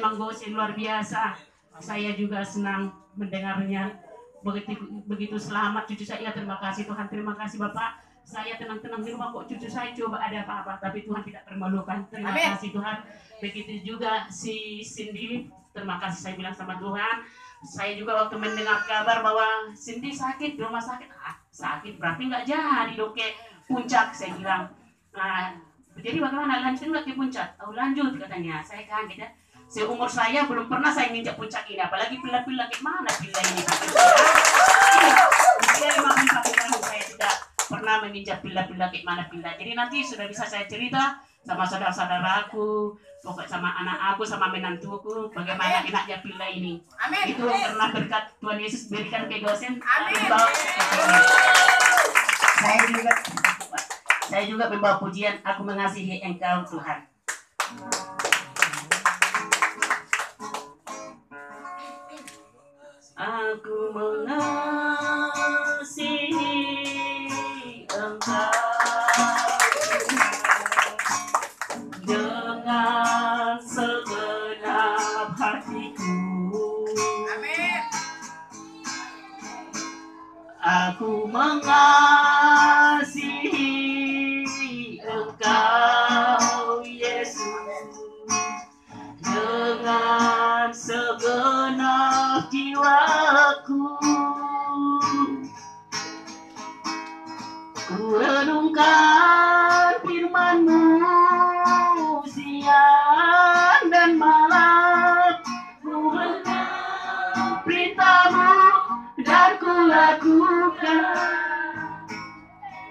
memang gosip luar biasa. Saya juga senang mendengarnya. Begitu begitu selamat cucu saya. Terima kasih Tuhan. Terima kasih Bapak. Saya tenang-tenang di rumah kok cucu saya coba ada apa-apa, tapi Tuhan tidak permalukan. Terima Amin. kasih Tuhan. Begitu juga si Cindy. Terima kasih saya bilang sama Tuhan. Saya juga waktu mendengar kabar bahwa Cindy sakit di rumah sakit. Ah, sakit berarti nggak jadi dong ke puncak saya bilang. Nah, jadi bagaimana lanjut nggak ke puncak? Oh lanjut katanya. Saya kaget ya. Seumur saya belum pernah saya nginjak puncak ini, apalagi pila-pila kayak mana pila ini. Dia memang mengatakan saya tidak pernah menginjak pila-pila kayak mana pila. Jadi nanti sudah bisa saya cerita sama saudara-saudaraku, pokok sama anak aku, sama menantuku, bagaimana enaknya pila ini. Amin. Itu karena berkat Tuhan Yesus berikan ke dosen. Amin. Saya juga saya juga membawa pujian, aku mengasihi engkau Tuhan. Aku mengasihi engkau dengan segenap hatiku. Amin. Aku mengasihi Engkau Yesus jiwaku. Ku renungkan firman-Mu siang dan malam. Ku perintah-Mu dan ku lakukan.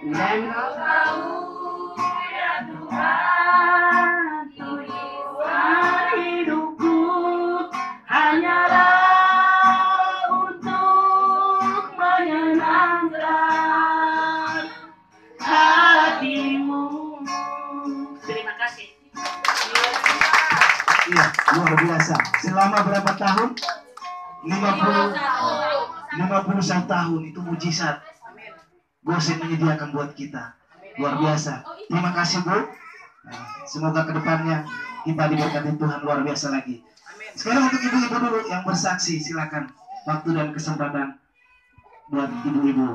Dan kau tahu ya Tuhan, Iya, luar biasa. Selama berapa tahun? 50 51 tahun itu mujizat. Gosen menyediakan buat kita. Luar biasa. Terima kasih, Bu. Nah, Semoga ke depannya kita diberkati Tuhan luar biasa lagi. Sekarang untuk ibu-ibu dulu yang bersaksi, silakan. Waktu dan kesempatan buat ibu-ibu.